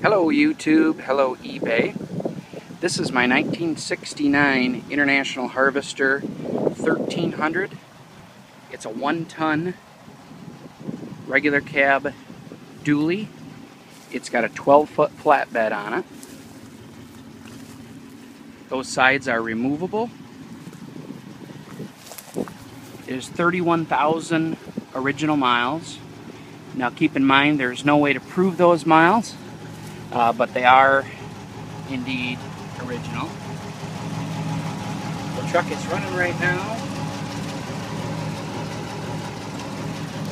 Hello YouTube, hello eBay. This is my 1969 International Harvester 1300. It's a one-ton regular cab dually. It's got a 12-foot flatbed on it. Those sides are removable. There's 31,000 original miles. Now keep in mind there's no way to prove those miles uh, but they are indeed original. The truck is running right now.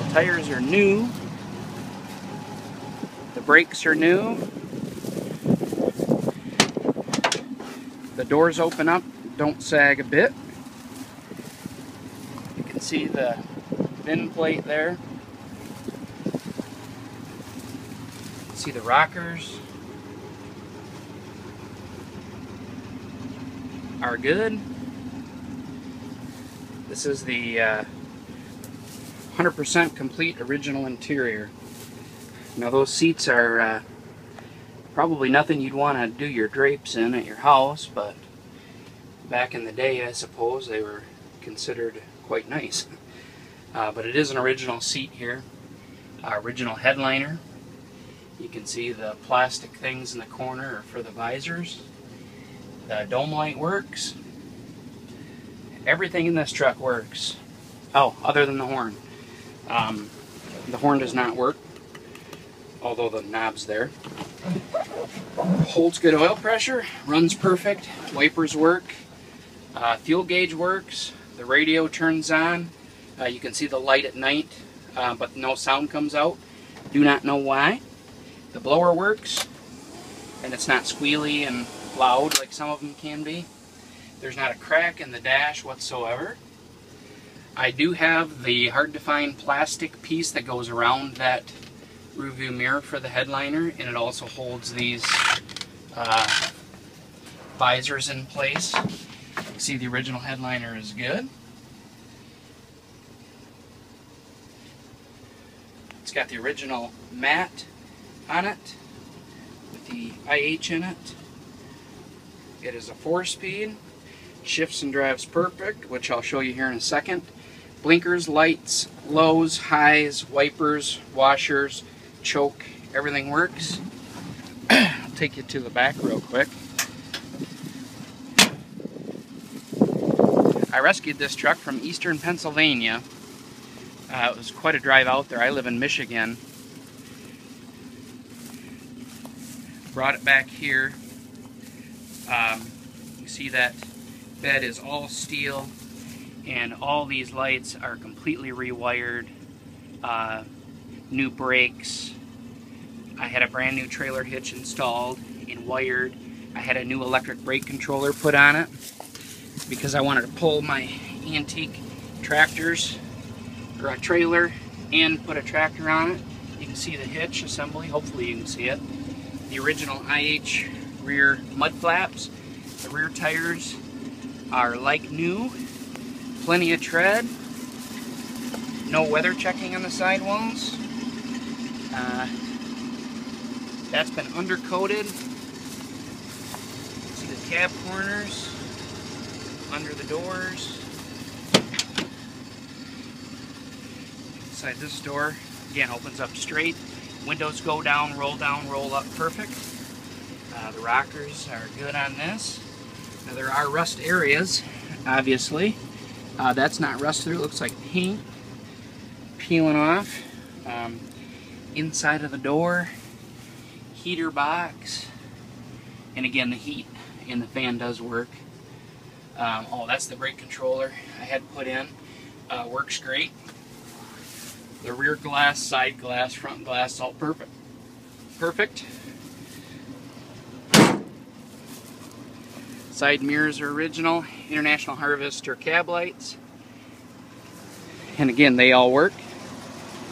The tires are new. The brakes are new. The doors open up, don't sag a bit. You can see the VIN plate there. See the rockers are good. This is the 100% uh, complete original interior. Now those seats are uh, probably nothing you'd want to do your drapes in at your house, but back in the day I suppose they were considered quite nice. Uh, but it is an original seat here. Uh, original headliner. You can see the plastic things in the corner for the visors. The dome light works. Everything in this truck works. Oh, other than the horn. Um, the horn does not work, although the knob's there. Holds good oil pressure, runs perfect, wipers work, uh, fuel gauge works, the radio turns on. Uh, you can see the light at night, uh, but no sound comes out. Do not know why. The blower works, and it's not squealy and loud like some of them can be. There's not a crack in the dash whatsoever. I do have the hard to find plastic piece that goes around that rear view mirror for the headliner and it also holds these uh, visors in place. See the original headliner is good. It's got the original mat on it with the IH in it. It is a four-speed, shifts and drives perfect, which I'll show you here in a second. Blinkers, lights, lows, highs, wipers, washers, choke, everything works. I'll take you to the back real quick. I rescued this truck from eastern Pennsylvania. Uh, it was quite a drive out there. I live in Michigan. Brought it back here um, you see that bed is all steel and all these lights are completely rewired. Uh, new brakes. I had a brand new trailer hitch installed and wired. I had a new electric brake controller put on it because I wanted to pull my antique tractors or a trailer and put a tractor on it. You can see the hitch assembly, hopefully you can see it. The original IH rear mud flaps. The rear tires are like new, plenty of tread, no weather checking on the sidewalls. Uh, that's been undercoated. See the cab corners, under the doors. Inside this door, again, opens up straight. Windows go down, roll down, roll up perfect. Uh, the rockers are good on this. Now there are rust areas, obviously. Uh, that's not rust through, it looks like paint peeling off. Um, inside of the door, heater box, and again the heat in the fan does work. Um, oh, that's the brake controller I had put in. Uh, works great. The rear glass, side glass, front glass, all perfect. Perfect. Side mirrors are original, International Harvester cab lights. And again, they all work.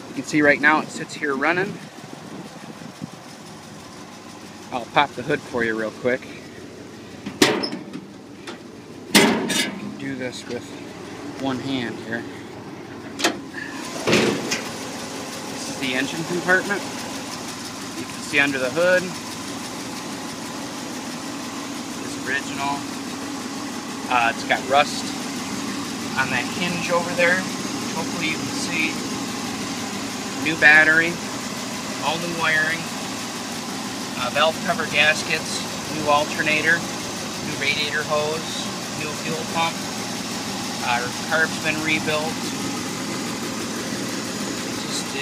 You can see right now it sits here running. I'll pop the hood for you real quick. do this with one hand here. the engine compartment. You can see under the hood original. Uh, it's got rust on that hinge over there, hopefully you can see. New battery, all new wiring, uh, valve cover gaskets, new alternator, new radiator hose, new fuel pump. Our carb's been rebuilt,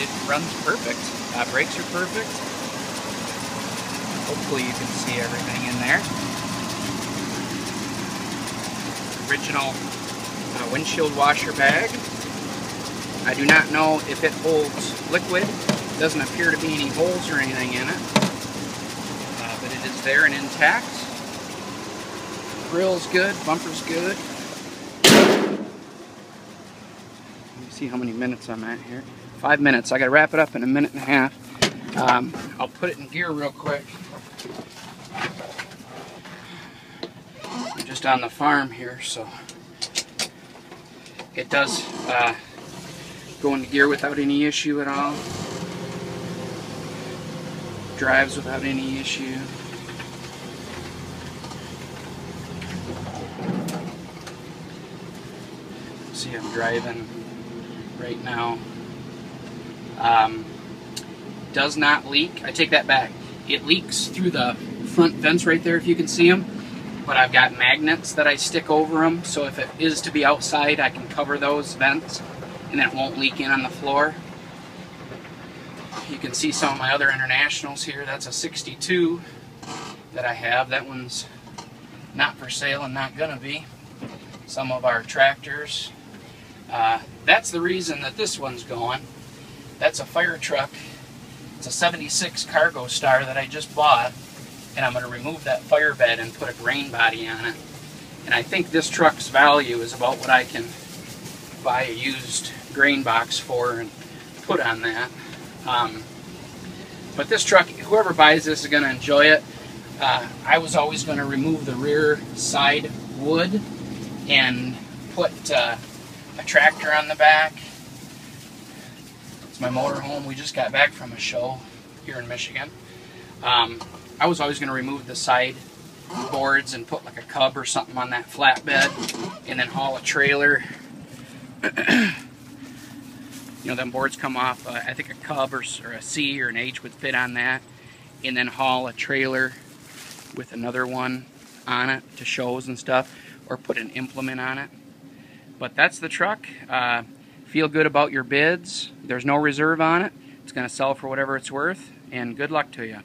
it runs perfect. Uh, brakes are perfect. Hopefully you can see everything in there. Original uh, windshield washer bag. I do not know if it holds liquid. Doesn't appear to be any holes or anything in it. Uh, but it is there and intact. Grill's good, bumper's good. Let me see how many minutes I'm at here. Five minutes. I gotta wrap it up in a minute and a half. Um, I'll put it in gear real quick. I'm just on the farm here, so it does uh, go into gear without any issue at all. Drives without any issue. See, I'm driving right now. Um, does not leak. I take that back. It leaks through the front vents right there, if you can see them. But I've got magnets that I stick over them, so if it is to be outside, I can cover those vents and it won't leak in on the floor. You can see some of my other internationals here. That's a 62 that I have. That one's not for sale and not gonna be. Some of our tractors. Uh, that's the reason that this one's going. That's a fire truck. It's a 76 Cargo Star that I just bought. And I'm going to remove that fire bed and put a grain body on it. And I think this truck's value is about what I can buy a used grain box for and put on that. Um, but this truck, whoever buys this is going to enjoy it. Uh, I was always going to remove the rear side wood and put uh, a tractor on the back. My motorhome. We just got back from a show here in Michigan. Um, I was always going to remove the side boards and put like a cub or something on that flatbed and then haul a trailer you know, them boards come off, uh, I think a Cub or, or, a C or an H would fit on that, and then haul a trailer with another one on it to shows and stuff, or put an implement on it. But that's the truck. Uh, feel good about your bids. There's no reserve on it. It's going to sell for whatever it's worth, and good luck to you.